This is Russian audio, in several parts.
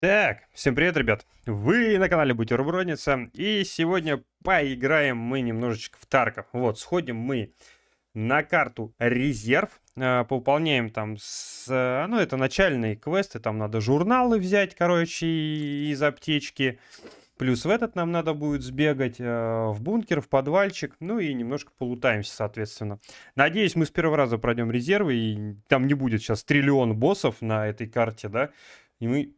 Так, всем привет, ребят! Вы на канале Бутербродница, и сегодня поиграем мы немножечко в Тарков. Вот, сходим мы на карту резерв, э, пополняем там, с, э, ну, это начальные квесты, там надо журналы взять, короче, из аптечки. Плюс в этот нам надо будет сбегать э, в бункер, в подвальчик, ну и немножко полутаемся, соответственно. Надеюсь, мы с первого раза пройдем резервы, и там не будет сейчас триллион боссов на этой карте, да, и мы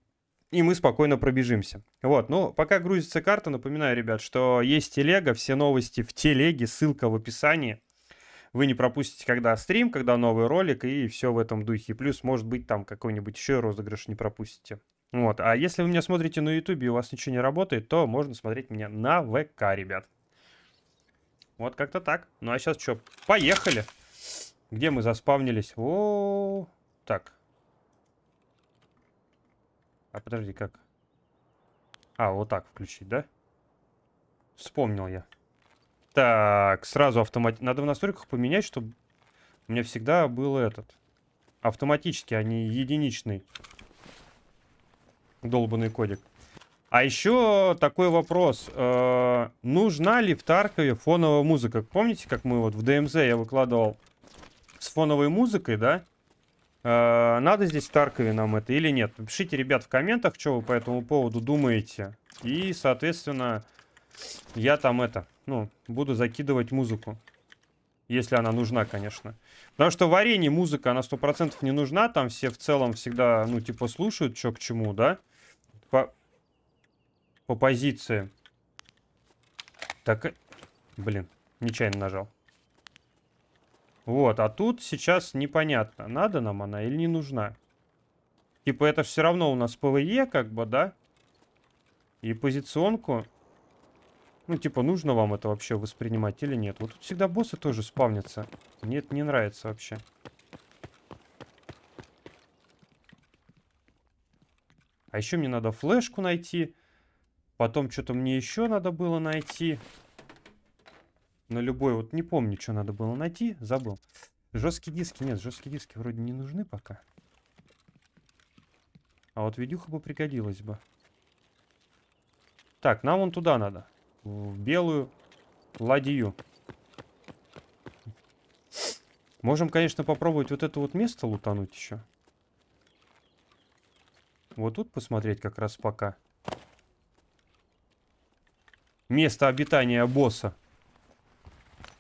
и мы спокойно пробежимся. Вот, ну, пока грузится карта, напоминаю, ребят, что есть телега, все новости в телеге, ссылка в описании. Вы не пропустите, когда стрим, когда новый ролик, и все в этом духе. Плюс, может быть, там какой-нибудь еще розыгрыш не пропустите. Вот, а если вы меня смотрите на ютубе и у вас ничего не работает, то можно смотреть меня на ВК, ребят. Вот как-то так. Ну, а сейчас что, поехали. Где мы заспавнились? О, так, а подожди, как? А, вот так включить, да? Вспомнил я. Так, сразу автомат... Надо в настройках поменять, чтобы у меня всегда был этот. Автоматически, а не единичный. Долбанный кодек. А еще такой вопрос. Э -э нужна ли в Таркове фоновая музыка? Помните, как мы вот в ДМЗ я выкладывал с фоновой музыкой, да? Э, надо здесь в Таркове нам это или нет? Пишите, ребят, в комментах, что вы по этому поводу думаете. И, соответственно, я там это, ну, буду закидывать музыку. Если она нужна, конечно. Потому что в арене музыка, она 100% не нужна. Там все в целом всегда, ну, типа, слушают, что к чему, да? По, по позиции. Так, блин, нечаянно нажал. Вот, а тут сейчас непонятно, надо нам она или не нужна. Типа это все равно у нас ПВЕ, как бы, да? И позиционку. Ну, типа, нужно вам это вообще воспринимать или нет? Вот тут всегда боссы тоже спавнятся. Мне это не нравится вообще. А еще мне надо флешку найти. Потом что-то мне еще надо было найти на любой, вот не помню, что надо было найти, забыл. Жесткие диски, нет, жесткие диски вроде не нужны пока. А вот видюха бы пригодилась бы. Так, нам вон туда надо. В белую ладью. Можем, конечно, попробовать вот это вот место лутануть еще. Вот тут посмотреть как раз пока. Место обитания босса.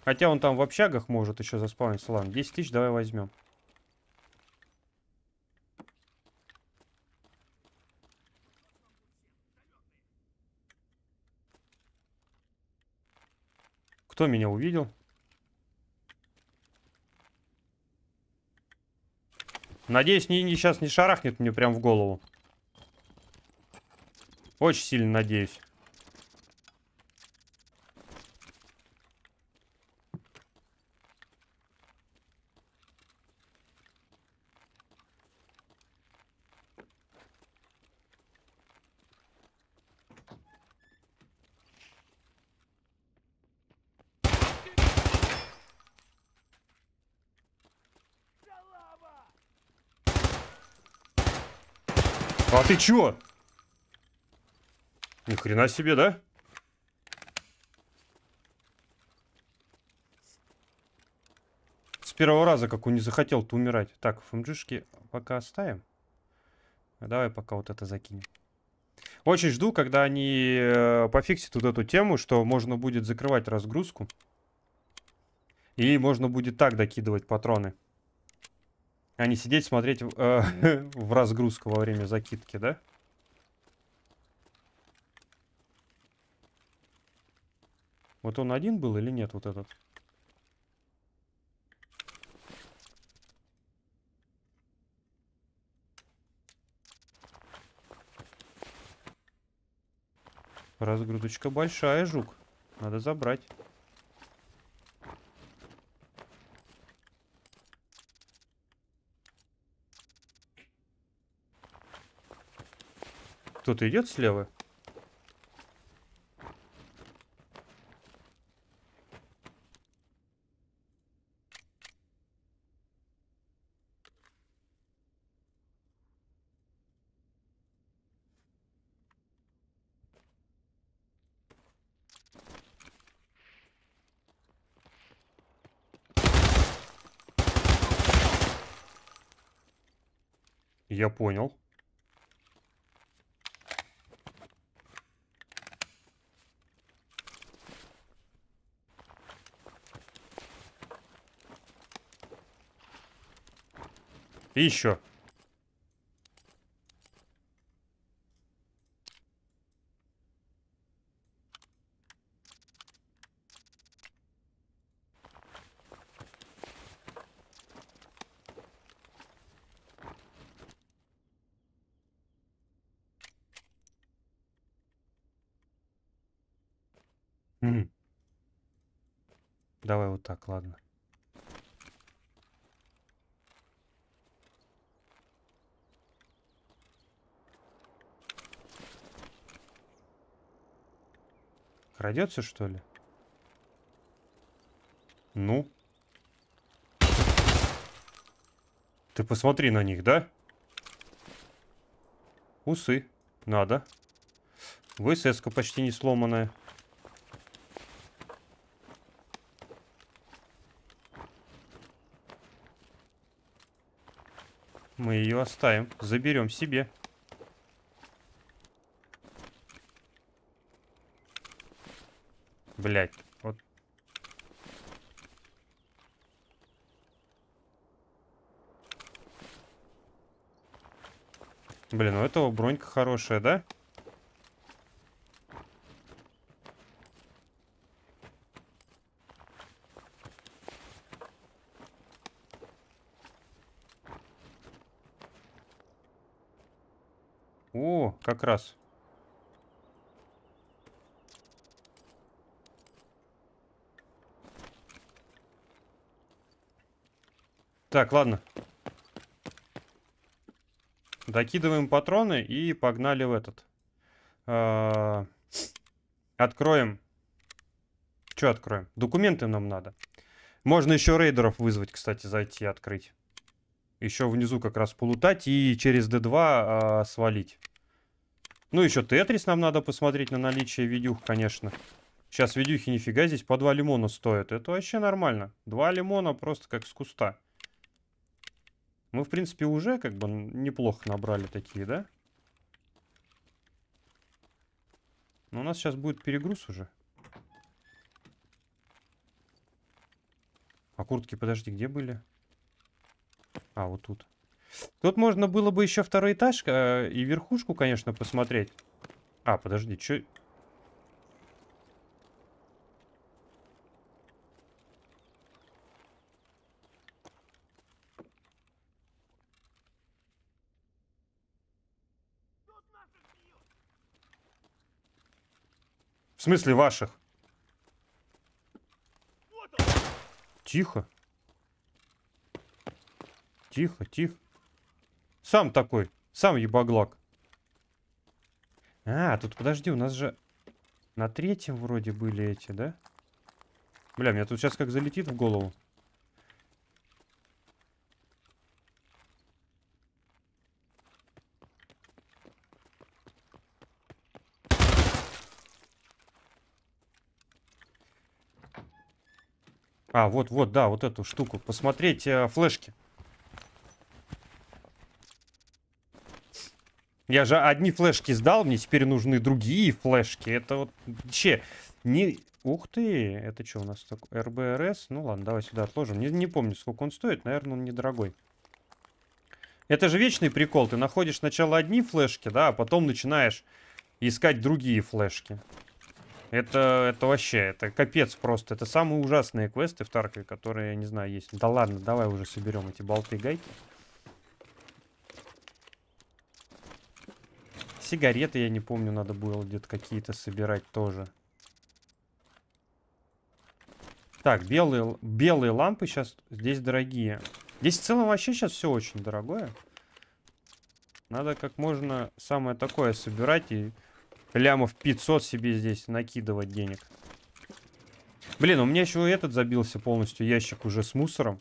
Хотя он там в общагах может еще заспавниться. Ладно, 10 тысяч давай возьмем. Кто меня увидел? Надеюсь, не, не, сейчас не шарахнет мне прям в голову. Очень сильно надеюсь. А ты чё? Ни хрена себе, да? С первого раза, как он не захотел-то умирать. Так, фмджишки пока оставим. Давай пока вот это закинем. Очень жду, когда они э, пофиксят вот эту тему, что можно будет закрывать разгрузку. И можно будет так докидывать патроны. А не сидеть смотреть э, в разгрузку во время закидки, да? Вот он один был или нет, вот этот? Разгрузочка большая, жук. Надо забрать. Кто-то идет слева? Я понял. И еще. Мгм. Давай вот так, ладно. Крадется, что ли? Ну? Ты посмотри на них, да? Усы. Надо. ВСС-ка почти не сломанная. Мы ее оставим. Заберем себе. Блять, вот. Блин, у этого бронька хорошая, да? О, как раз. Так, ладно. Докидываем патроны и погнали в этот. А, откроем. Что откроем? Документы нам надо. Можно еще рейдеров вызвать, кстати, зайти открыть. Еще внизу как раз полутать и через D2 а, свалить. Ну, еще Тетрис нам надо посмотреть на наличие видюх, конечно. Сейчас видюхи нифига здесь по два лимона стоят. Это вообще нормально. Два лимона просто как с куста. Мы, в принципе, уже как бы неплохо набрали такие, да? Но у нас сейчас будет перегруз уже. А куртки, подожди, где были? А, вот тут. Тут можно было бы еще второй этаж э, и верхушку, конечно, посмотреть. А, подожди, что... В смысле ваших? Тихо. Тихо, тихо. Сам такой. Сам ебаглак. А, тут подожди, у нас же на третьем вроде были эти, да? Бля, меня тут сейчас как залетит в голову. А, вот, вот, да, вот эту штуку. Посмотреть э, флешки. Я же одни флешки сдал, мне теперь нужны другие флешки. Это вот че не... Ух ты, это что у нас такое? РБРС? Ну ладно, давай сюда отложим. Не, не помню, сколько он стоит. Наверное, он недорогой. Это же вечный прикол. Ты находишь сначала одни флешки, да, а потом начинаешь искать другие флешки. Это, это вообще, это капец просто. Это самые ужасные квесты в Таркове, которые, я не знаю, есть. Да ладно, давай уже соберем эти болты гайки. Сигареты, я не помню, надо было где-то какие-то собирать тоже. Так, белые, белые лампы сейчас здесь дорогие. Здесь в целом вообще сейчас все очень дорогое. Надо как можно самое такое собирать и лямов 500 себе здесь накидывать денег. Блин, у меня еще этот забился полностью, ящик уже с мусором.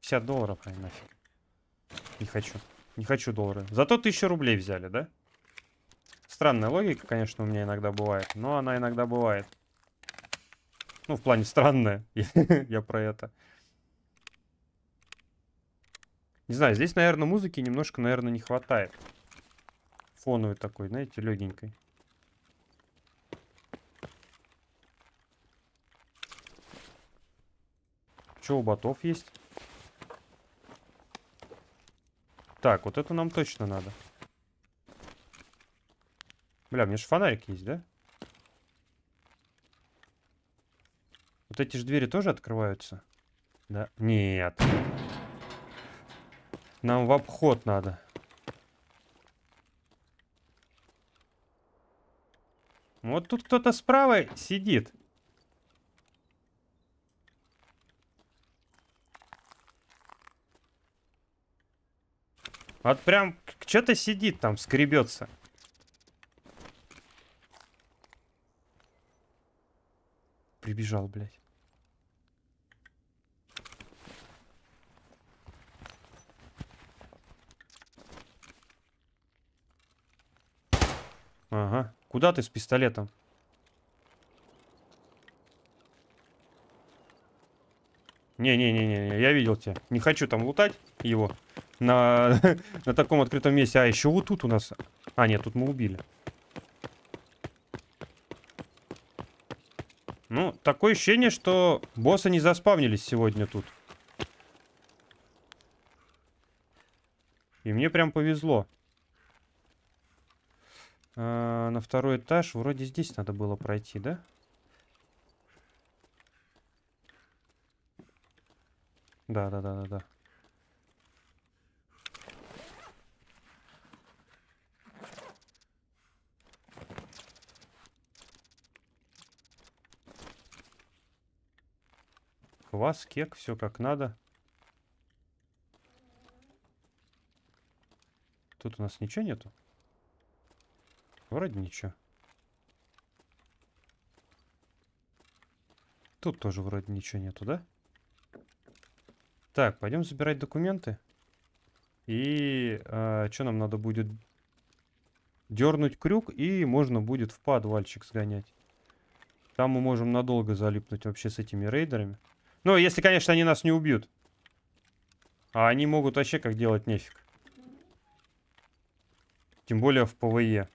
50 долларов, ай нафиг. Не хочу. Не хочу доллары. Зато 1000 рублей взяли, да? Странная логика, конечно, у меня иногда бывает. Но она иногда бывает. Ну, в плане странная. Я про это. Не знаю, здесь, наверное, музыки немножко, наверное, не хватает. Фоновой такой, знаете, легенькой. Что у ботов есть? Так, вот это нам точно надо. Бля, у меня же фонарик есть, да? Вот эти же двери тоже открываются? Да? Нет. Нам в обход надо. Вот тут кто-то справа сидит. Вот прям что-то сидит там, скребется. Прибежал, блядь. Ага. Куда ты с пистолетом? Не-не-не-не, я видел тебя. Не хочу там лутать его на, на таком открытом месте. А, еще вот тут у нас... А, нет, тут мы убили. Ну, такое ощущение, что боссы не заспавнились сегодня тут. И мне прям повезло. А, на второй этаж. Вроде здесь надо было пройти, да? Да, да, да, да, да. Квас, кек, все как надо. Тут у нас ничего нету? Вроде ничего. Тут тоже вроде ничего нету, да? Так, пойдем забирать документы. И а, что нам надо будет? Дернуть крюк, и можно будет в подвальчик сгонять. Там мы можем надолго залипнуть вообще с этими рейдерами. Ну, если, конечно, они нас не убьют. А они могут вообще как делать нефиг. Тем более в PVE.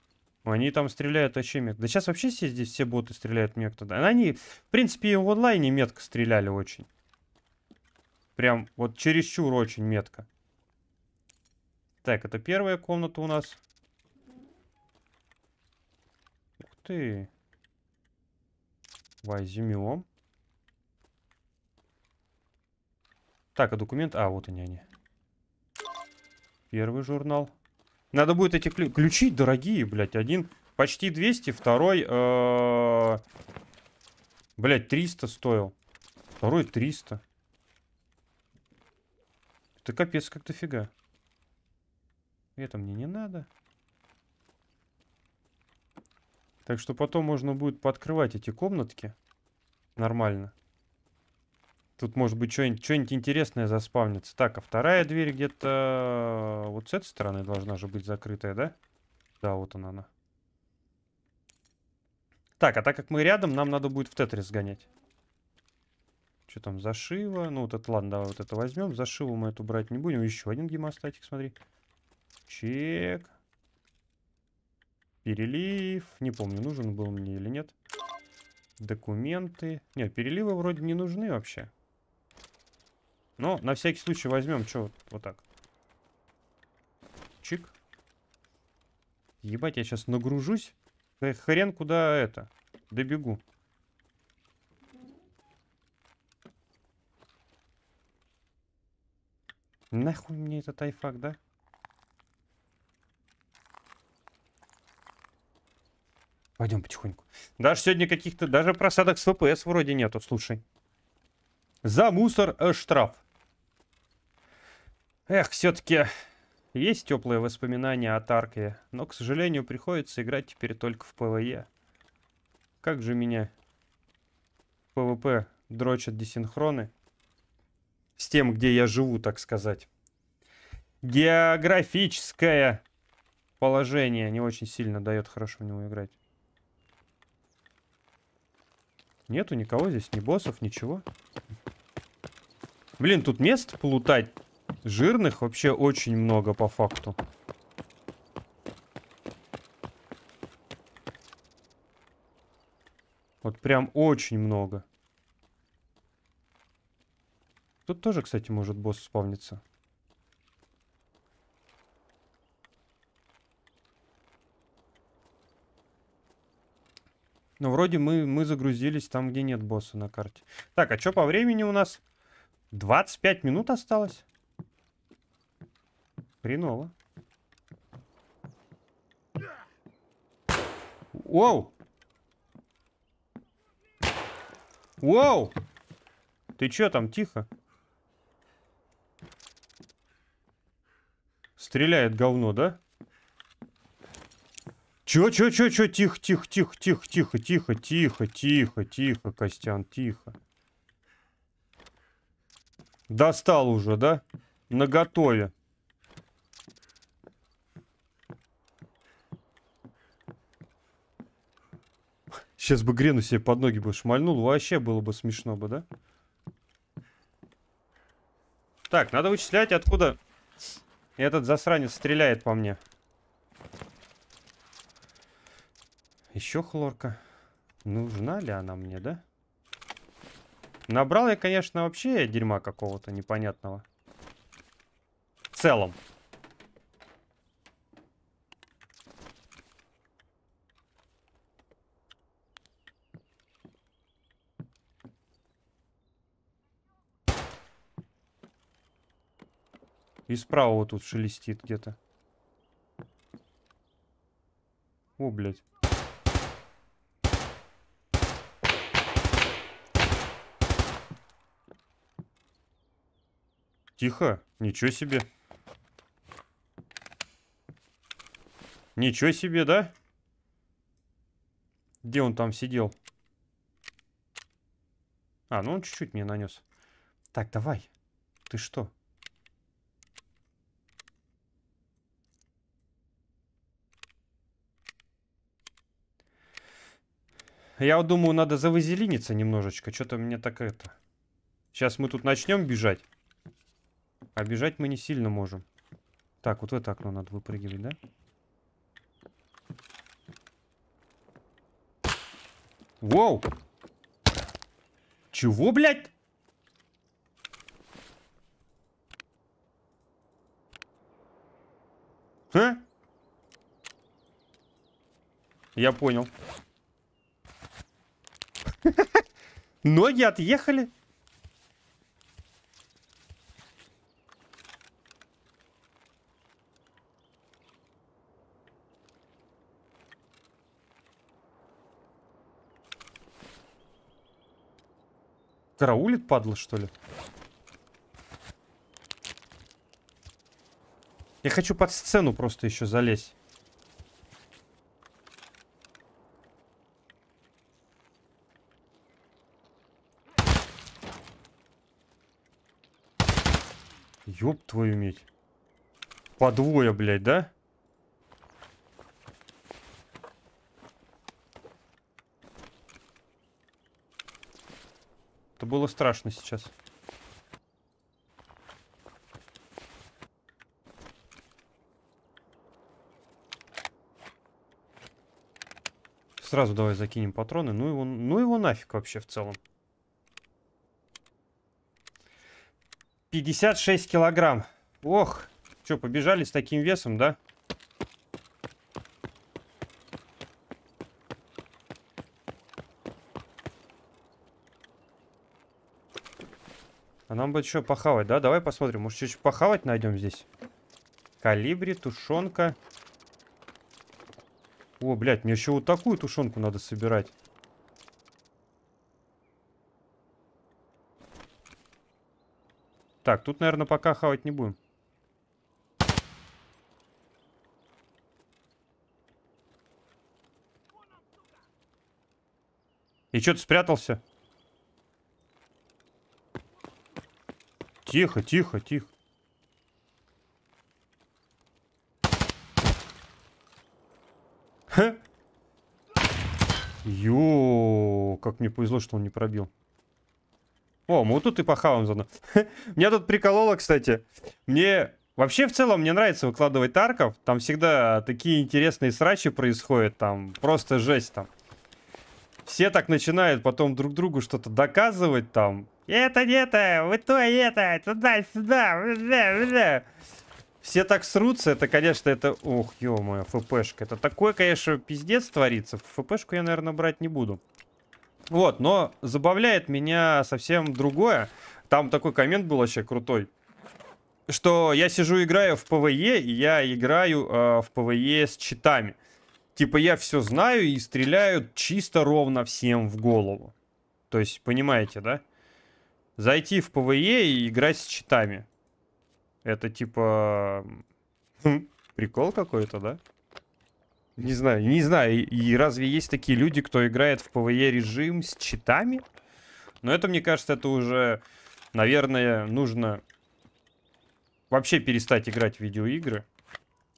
Они там стреляют вообще метко. Да сейчас вообще все здесь все боты стреляют метко. Да. Они, в принципе, в онлайне метко стреляли очень. Прям вот чересчур очень метко. Так, это первая комната у нас. Ух ты. Возьмем. Так, а документ... А, вот они они. Первый журнал. Надо будет эти ключи, ключи дорогие, блядь. Один почти 200, второй... Э блядь, 300 стоил. Второй 300. Это капец как дофига. Это мне не надо. Так что потом можно будет пооткрывать эти комнатки. Нормально. Тут может быть что-нибудь интересное заспавнится. Так, а вторая дверь где-то вот с этой стороны должна же быть закрытая, да? Да, вот она она. Так, а так как мы рядом, нам надо будет в Тетрис сгонять. Что там, зашива? Ну, вот это, ладно, давай вот это возьмем. Зашиву мы эту брать не будем. Еще один гемостатик, смотри. Чек. Перелив. Не помню, нужен был мне или нет. Документы. Нет, переливы вроде не нужны вообще. Но на всякий случай возьмем, что вот так. Чик. Ебать, я сейчас нагружусь. Хрен куда это. Добегу. Нахуй мне этот IFAK, да? Пойдем потихоньку. Даже сегодня каких-то, даже просадок с FPS вроде нету, слушай. За мусор э, штраф. Эх, все-таки есть теплые воспоминания о Тарке, но, к сожалению, приходится играть теперь только в PVE. Как же меня PVP дрочат десинхроны с тем, где я живу, так сказать. Географическое положение не очень сильно дает хорошо в него играть. Нету никого здесь, ни боссов, ничего. Блин, тут мест полутать Жирных вообще очень много по факту. Вот прям очень много. Тут тоже, кстати, может босс спавниться. Но вроде мы, мы загрузились там, где нет босса на карте. Так, а что по времени у нас? 25 минут осталось? Хреново. Воу! Воу! Ты чё там, тихо? Стреляет говно, да? Чё, чё, чё, чё, тихо, тихо, тихо, тихо, тихо, тихо, тихо, тихо, тихо, Костян, тихо. Достал уже, да? Наготове. Сейчас бы Грену себе под ноги бы шмальнул, вообще было бы смешно бы, да? Так, надо вычислять, откуда этот засранец стреляет по мне. Еще хлорка. Нужна ли она мне, да? Набрал я, конечно, вообще дерьма какого-то непонятного. В целом. И справа вот тут шелестит где-то. О, блядь. Тихо. Ничего себе. Ничего себе, да? Где он там сидел? А, ну он чуть-чуть мне нанес. Так, давай. Ты что? Я думаю, надо завазелиниться немножечко. Что-то мне так это... Сейчас мы тут начнем бежать. А бежать мы не сильно можем. Так, вот в это окно надо выпрыгивать, да? Воу! Чего, блядь? А? Я понял. Ноги отъехали? Караулит, падла, что ли? Я хочу под сцену просто еще залезть. Ёб твою медь. По двое, блядь, да? Это было страшно сейчас. Сразу давай закинем патроны. Ну его, ну его нафиг вообще в целом. 56 килограмм. Ох, что, побежали с таким весом, да? А нам бы еще похавать, да? Давай посмотрим. Может, чуть-чуть похавать найдем здесь? Калибри, тушенка. О, блядь, мне еще вот такую тушенку надо собирать. Так, тут, наверное, пока хавать не будем. И что ты спрятался? Тихо, тихо, тихо. Ха! Ё, как мне повезло, что он не пробил. О, мы тут и похаваем заодно. Меня тут прикололо, кстати. Мне... Вообще, в целом, мне нравится выкладывать тарков. Там всегда такие интересные срачи происходят. Там просто жесть там. Все так начинают потом друг другу что-то доказывать там. Это не это, вы то это, туда-сюда. Все так срутся, это, конечно, это... Ох, ё-моё, ФПшка. Это такой, конечно, пиздец творится. ФПшку я, наверное, брать не буду. Вот, но забавляет меня совсем другое. Там такой коммент был вообще крутой. Что я сижу, играю в PVE, и я играю э, в PVE с читами. Типа я все знаю и стреляю чисто ровно всем в голову. То есть, понимаете, да? Зайти в PVE и играть с читами. Это типа... Хм, прикол какой-то, да? Не знаю, не знаю. И разве есть такие люди, кто играет в PVE режим с читами? Но это, мне кажется, это уже, наверное, нужно вообще перестать играть в видеоигры.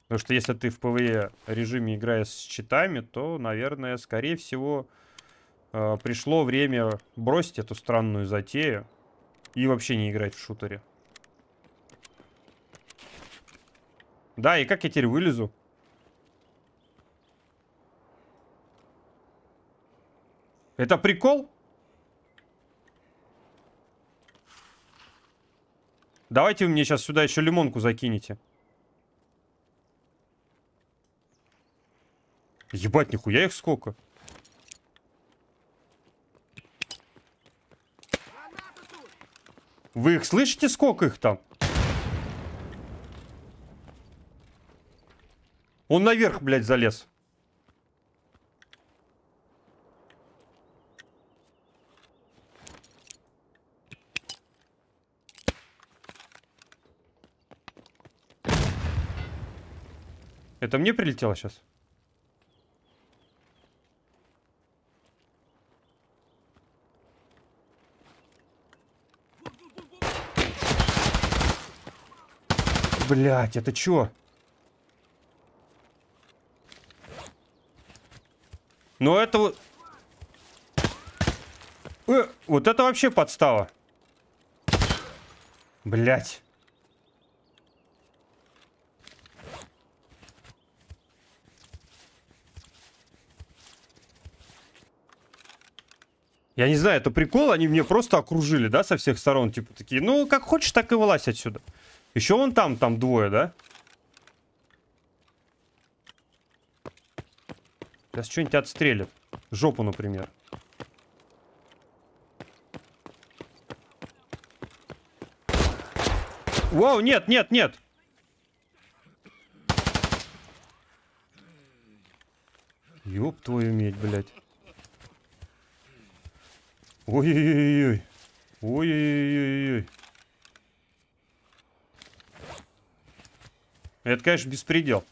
Потому что если ты в ПВЕ режиме играешь с читами, то, наверное, скорее всего, э, пришло время бросить эту странную затею и вообще не играть в шутере. Да, и как я теперь вылезу? Это прикол? Давайте вы мне сейчас сюда еще лимонку закинете. Ебать, нихуя их сколько. Вы их слышите, сколько их там? Он наверх, блядь, залез. Это мне прилетело сейчас? Блять, это чё? Ну это вот... Э, вот это вообще подстава. Блять. Я не знаю, это прикол, они мне просто окружили, да, со всех сторон, типа такие, ну, как хочешь, так и вылазь отсюда. Еще вон там, там двое, да? Сейчас что-нибудь отстрелят. Жопу, например. Вау, нет, нет, нет. Ёб твою медь, блядь. Ой-ой-ой-ой. Ой-ой-ой-ой. Это, конечно, беспредел.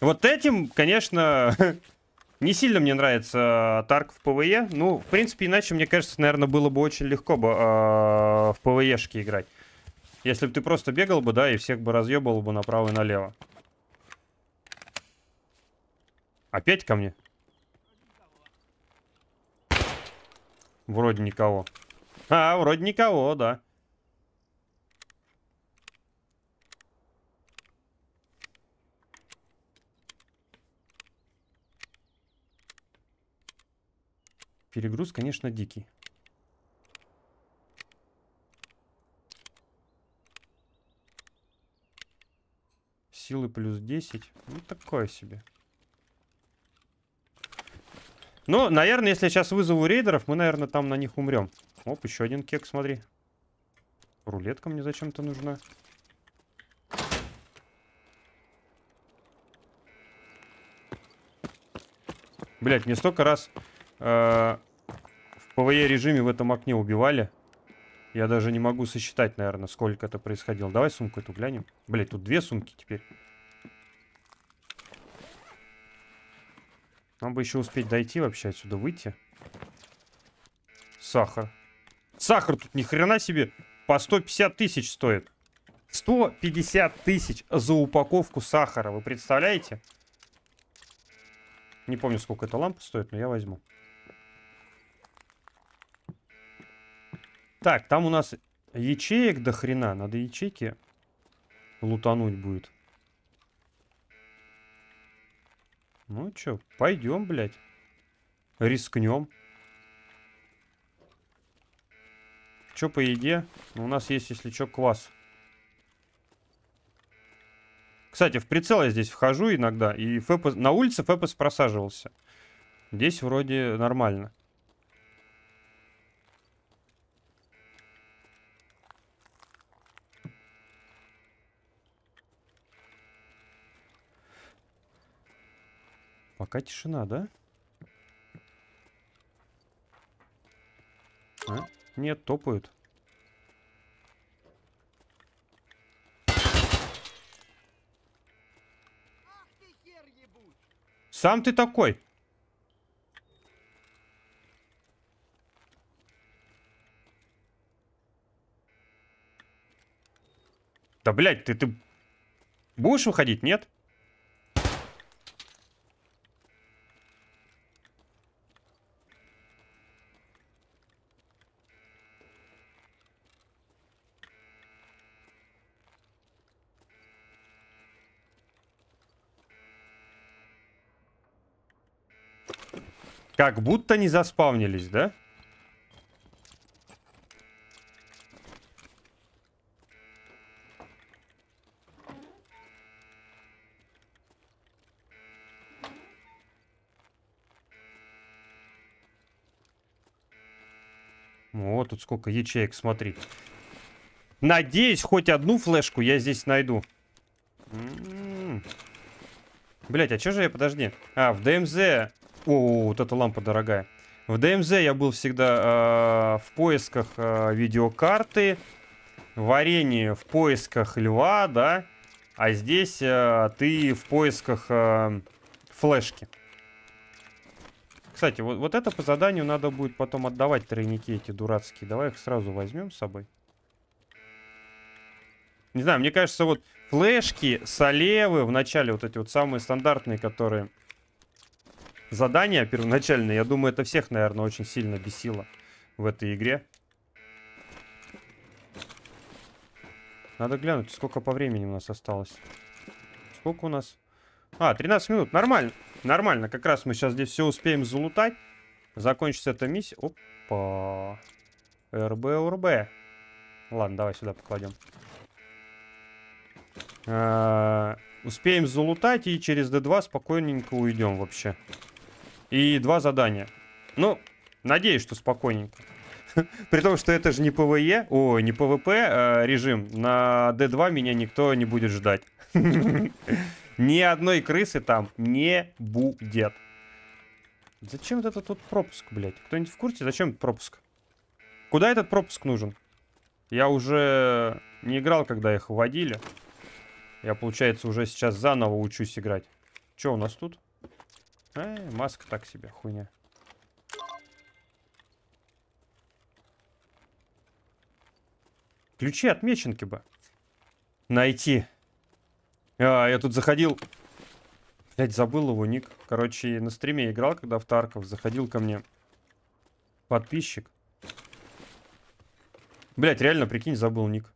Вот этим, конечно, не сильно мне нравится Тарк в PVE. Ну, в принципе, иначе, мне кажется, наверное, было бы очень легко бы э, в PVE шке играть. Если бы ты просто бегал бы, да, и всех бы разъебал бы направо и налево. Опять ко мне? Вроде никого. А, вроде никого, да. Перегруз, конечно, дикий. Силы плюс 10. Ну, такое себе. Ну, наверное, если я сейчас вызову рейдеров, мы, наверное, там на них умрем. Оп, еще один кек, смотри. Рулетка мне зачем-то нужна. Блять, мне столько раз э, в PVE режиме в этом окне убивали. Я даже не могу сосчитать, наверное, сколько это происходило. Давай сумку эту глянем. Блять, тут две сумки теперь. Нам бы еще успеть дойти вообще отсюда, выйти. Сахар. Сахар тут ни хрена себе по 150 тысяч стоит. 150 тысяч за упаковку сахара. Вы представляете? Не помню, сколько эта лампа стоит, но я возьму. Так, там у нас ячеек до хрена. Надо ячейки лутануть будет. Ну чё, пойдем, блядь. Рискнем. Чё по еде? У нас есть, если чё, квас. Кстати, в прицел я здесь вхожу иногда, и ФПС... на улице ФПС просаживался. Здесь вроде нормально. Пока тишина, да? А? Нет, топают. Сам ты такой. Да, блядь, ты, ты будешь выходить, нет? Как будто не заспавнились, да? Вот тут сколько ячеек, смотри. Надеюсь, хоть одну флешку я здесь найду. М-м-м. Блять, а что же я, подожди. А, в ДМЗ о, вот эта лампа дорогая. В ДМЗ я был всегда э, в поисках э, видеокарты, в арене в поисках льва, да, а здесь э, ты в поисках э, флешки. Кстати, вот, вот это по заданию надо будет потом отдавать тройники эти дурацкие. Давай их сразу возьмем с собой. Не знаю, мне кажется, вот флешки, солевы в начале, вот эти вот самые стандартные, которые задание первоначальное, я думаю, это всех, наверное, очень сильно бесило в этой игре. Надо глянуть, сколько по времени у нас осталось. Сколько у нас? А, 13 минут. Нормально. Нормально. Как раз мы сейчас здесь все успеем залутать. Закончится эта миссия. Опа. РБ, РБ. Ладно, давай сюда покладем. А, успеем залутать и через D2 спокойненько уйдем вообще. И два задания. Ну, надеюсь, что спокойненько. При том, что это же не PVE, о, не PVP э, режим. На D2 меня никто не будет ждать. Ни одной крысы там не будет. Зачем этот тут пропуск, блядь? Кто-нибудь в курсе, зачем пропуск? Куда этот пропуск нужен? Я уже не играл, когда их вводили. Я, получается, уже сейчас заново учусь играть. Что у нас тут? Э, маска так себе, хуйня. Ключи от меченки бы. Найти. А, я тут заходил... Блять, забыл его ник. Короче, на стриме играл, когда в Тарков. Заходил ко мне подписчик. Блять, реально, прикинь, забыл ник.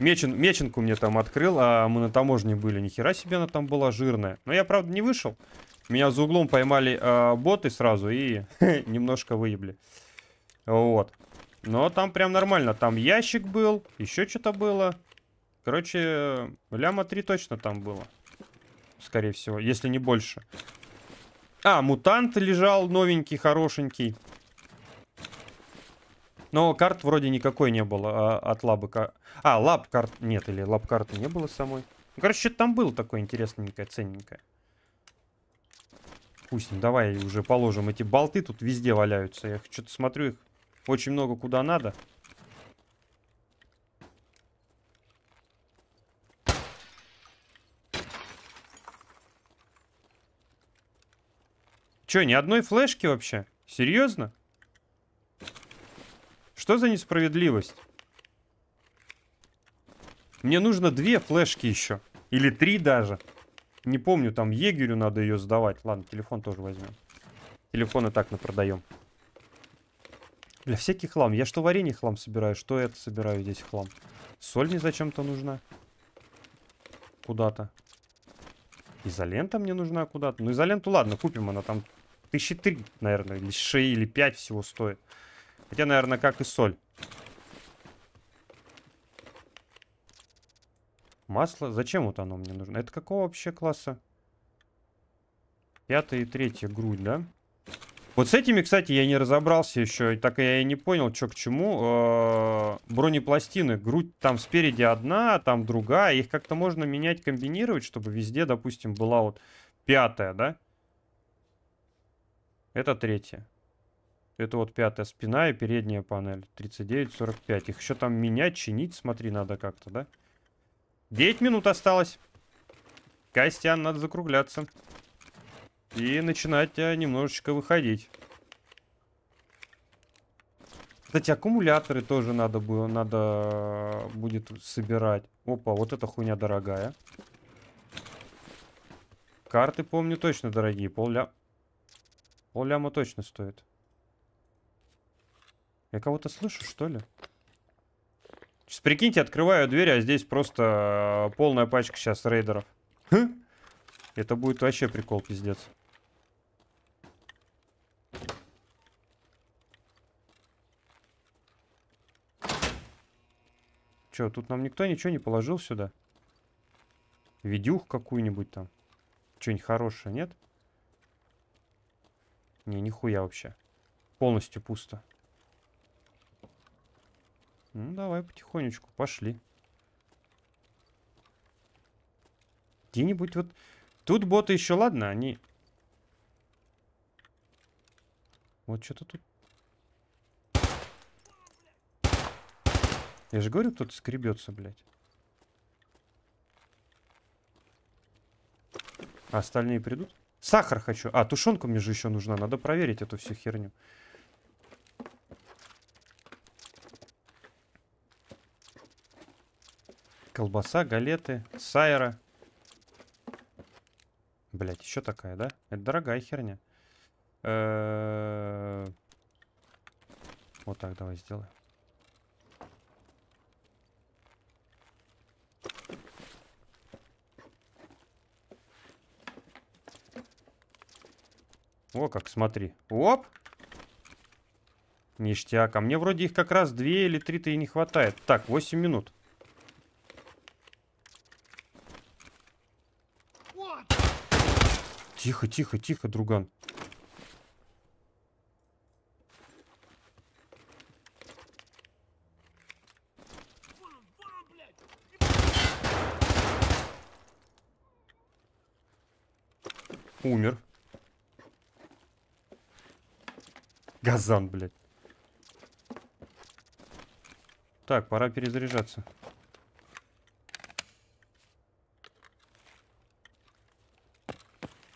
Мечин, меченку мне там открыл, а мы на таможне были. Нихера себе она там была жирная. Но я, правда, не вышел. Меня за углом поймали э, боты сразу и немножко выебли. Вот. Но там прям нормально. Там ящик был, еще что-то было. Короче, ляма 3 точно там было. Скорее всего, если не больше. А, мутант лежал новенький, хорошенький. Но карт вроде никакой не было а, от лабы. А, лаб карт нет, или лаб карты не было самой. Ну, короче, что-то там было такое интересненькое, ценненькое. Пусть, давай уже положим. Эти болты тут везде валяются. Я что-то смотрю их очень много куда надо. Че, ни одной флешки вообще? Серьезно? Что за несправедливость? Мне нужно две флешки еще. Или три даже. Не помню, там егерю надо ее сдавать. Ладно, телефон тоже возьмем. Телефон и так на продаем. Бля, всякий хлам. Я что варенье хлам собираю, что это собираю здесь хлам. Соль мне зачем-то нужна. Куда-то. Изолента мне нужна куда-то. Ну, изоленту, ладно, купим. Она там тысячи три, наверное, или шеи, или пять всего стоит. Хотя, наверное, как и соль. Масло. Зачем вот оно мне нужно? Это какого вообще класса? Пятая и третья грудь, да? Вот с этими, кстати, я не разобрался еще. Так я и не понял, что к чему. Э -э бронепластины. Грудь там спереди одна, а там другая. Их как-то можно менять, комбинировать, чтобы везде, допустим, была вот пятая, да? Это третья. Это вот пятая спина и передняя панель. 39-45. Их еще там менять, чинить, смотри, надо как-то, да? 9 минут осталось. Костян, надо закругляться. И начинать а, немножечко выходить. Кстати, аккумуляторы тоже надо, было, надо будет собирать. Опа, вот эта хуйня дорогая. Карты, помню, точно дорогие. Полля... Полляма точно стоит. Я кого-то слышу, что ли? Сейчас, прикиньте, открываю дверь, а здесь просто э, полная пачка сейчас рейдеров. Это будет вообще прикол, пиздец. Че, тут нам никто ничего не положил сюда? Видюх какую-нибудь там. Что-нибудь хорошее, нет? Не, нихуя вообще. Полностью пусто. Ну, давай потихонечку, пошли. Где-нибудь вот... Тут боты еще, ладно, они... Вот что-то тут Я же говорю, кто-то скребется, блядь. А остальные придут? Сахар хочу. А, тушенка мне же еще нужна. Надо проверить эту всю херню. Колбаса, галеты, сайра. Блять, еще такая, да? Это дорогая херня. Вот так давай сделаем. О, как, смотри. Оп! Ништяк. А мне вроде их как раз две или три-то и не хватает. Так, 8 минут. Тихо, тихо, тихо, друган. Умер. Газан, блядь. Так, пора перезаряжаться.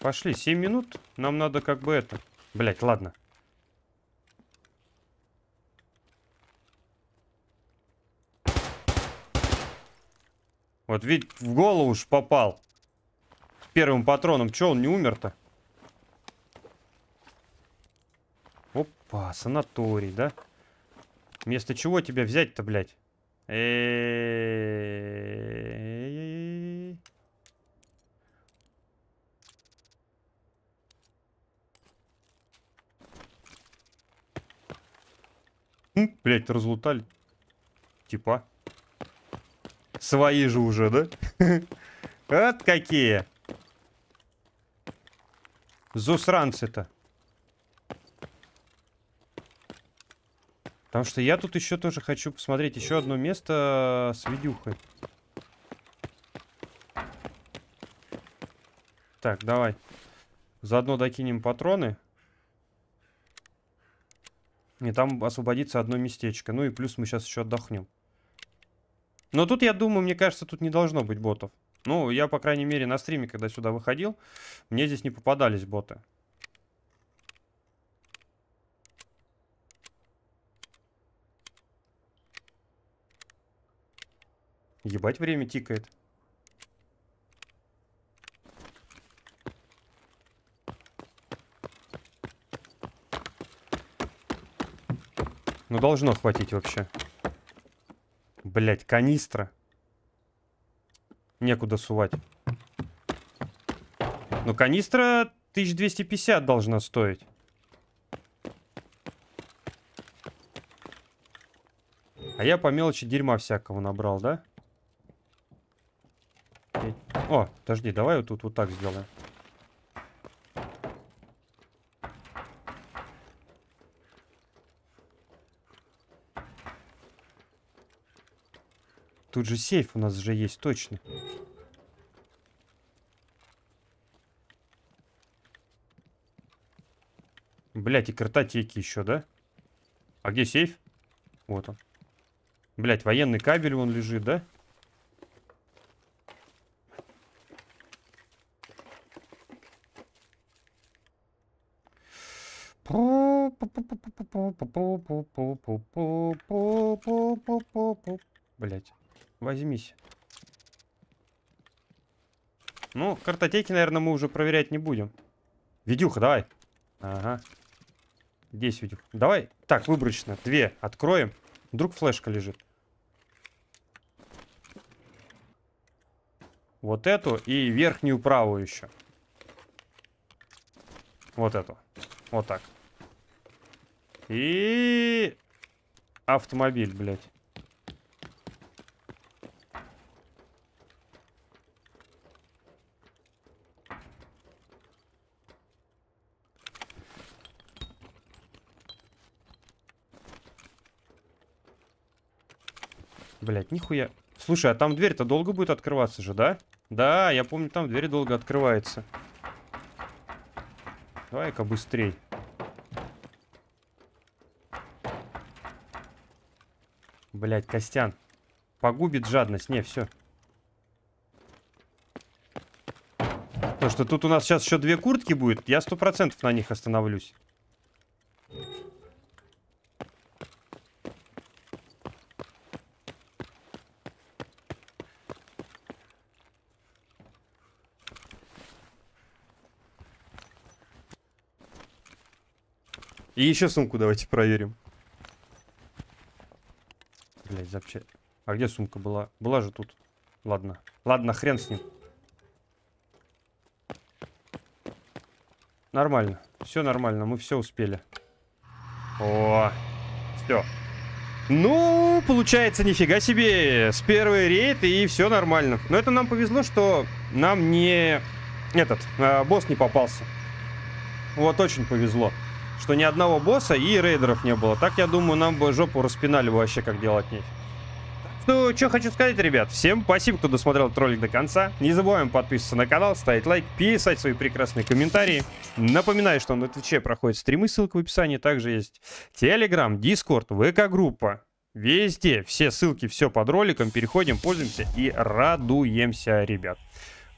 Пошли, 7 минут. Нам надо как бы это... Блять, ладно. Вот ведь в голову уж попал. Первым патроном. Че он не умер-то? Опа, санаторий, да? Вместо чего тебя взять-то, блядь? Блять, разлутали. Типа. Свои же уже, да? Вот какие. Зусранцы-то. Потому что я тут еще тоже хочу посмотреть еще одно место с видюхой. Так, давай. Заодно докинем патроны. И там освободится одно местечко. Ну и плюс мы сейчас еще отдохнем. Но тут, я думаю, мне кажется, тут не должно быть ботов. Ну, я, по крайней мере, на стриме, когда сюда выходил, мне здесь не попадались боты. Ебать, время тикает. Ну, должно хватить вообще. Блять, канистра. Некуда сувать. Ну, канистра 1250 должна стоить. А я по мелочи дерьма всякого набрал, да? О, подожди, давай вот тут вот так сделаем. Тут же сейф у нас же есть, точно. Блять, и картотеки еще, да? А где сейф? Вот он. Блять, военный кабель вон лежит, да? Блять, возьмись. Ну, картотеки, наверное, мы уже проверять не будем. Видюха, давай. Ага. Здесь видюха. Давай. Так, выборочно. Две откроем. Вдруг флешка лежит. Вот эту и верхнюю правую еще. Вот эту. Вот так. И... Автомобиль, блядь. Блять, нихуя. Слушай, а там дверь-то долго будет открываться же, да? Да, я помню, там дверь долго открывается. Давай-ка быстрей. Блять, Костян. Погубит жадность. Не, все. То, что тут у нас сейчас еще две куртки будет, я сто процентов на них остановлюсь. И еще сумку давайте проверим. Блять, запча... А где сумка была? Была же тут. Ладно. Ладно, хрен с ним. Нормально. Все нормально, мы все успели. О, все. Ну, получается, нифига себе. С первой рейд и все нормально. Но это нам повезло, что нам не... Этот, э, босс не попался. Вот очень повезло что ни одного босса и рейдеров не было. Так, я думаю, нам бы жопу распинали вообще, как делать нефиг. Ну, что хочу сказать, ребят. Всем спасибо, кто досмотрел этот ролик до конца. Не забываем подписываться на канал, ставить лайк, писать свои прекрасные комментарии. Напоминаю, что на Твиче проходят стримы, ссылка в описании. Также есть Телеграм, Дискорд, ВК-группа. Везде все ссылки, все под роликом. Переходим, пользуемся и радуемся, ребят.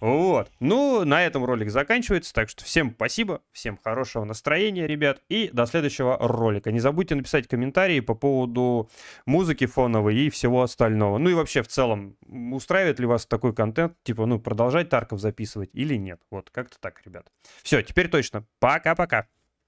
Вот. Ну, на этом ролик заканчивается. Так что всем спасибо, всем хорошего настроения, ребят. И до следующего ролика. Не забудьте написать комментарии по поводу музыки фоновой и всего остального. Ну и вообще в целом, устраивает ли вас такой контент? Типа, ну, продолжать Тарков записывать или нет? Вот, как-то так, ребят. Все, теперь точно. Пока-пока.